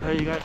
Hey, you got